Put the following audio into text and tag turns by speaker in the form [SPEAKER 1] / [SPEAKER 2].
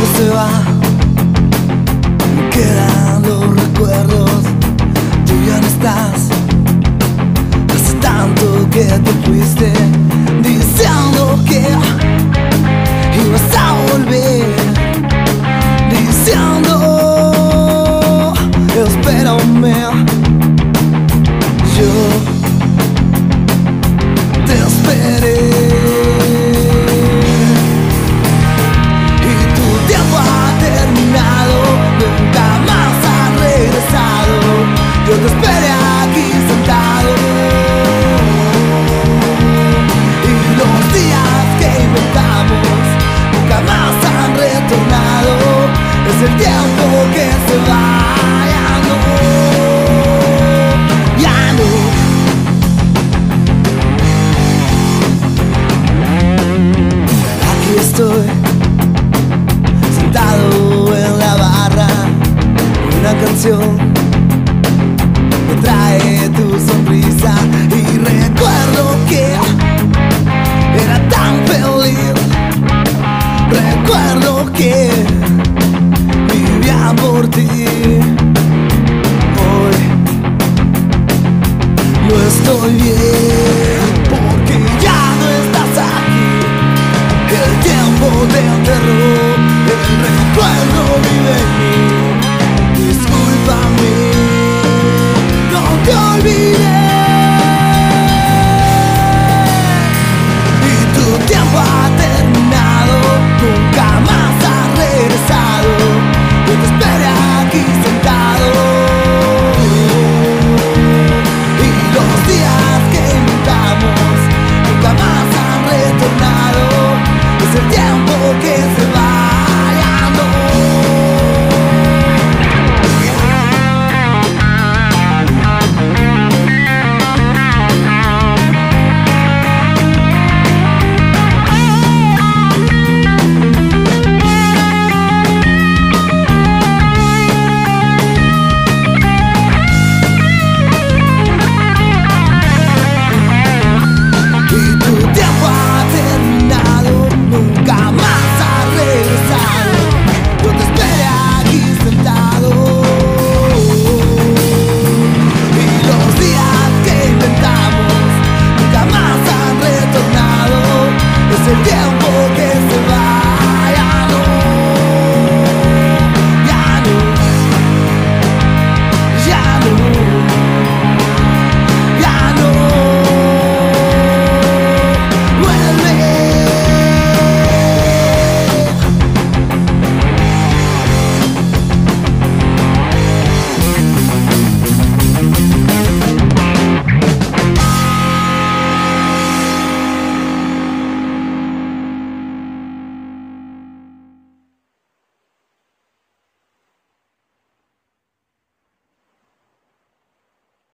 [SPEAKER 1] tiempo se va, me quedan los recuerdos, tú ya no estás. Estoy, sentado en la barra, una canción me trae tu sonrisa y recuerdo que era tan feliz. Recuerdo que vivía por ti. Hoy no estoy bien te aterró El recuerdo vive en mí. Discúlpame No te olvidé. Y tu tiempo